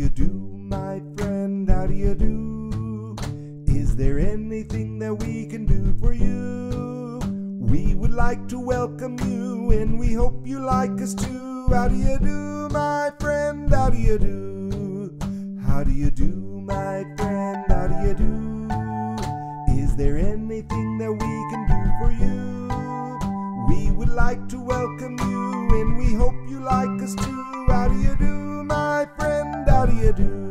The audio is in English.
you do, my friend? How do you do? Is there anything that we can do for you? We would like to welcome you and we hope you like us too. How do you do, my friend? How do you do? How do you do, my friend? How do you do? Is there anything that we can do for you? We would like to welcome you and we hope you like us too. How do you do, do you do?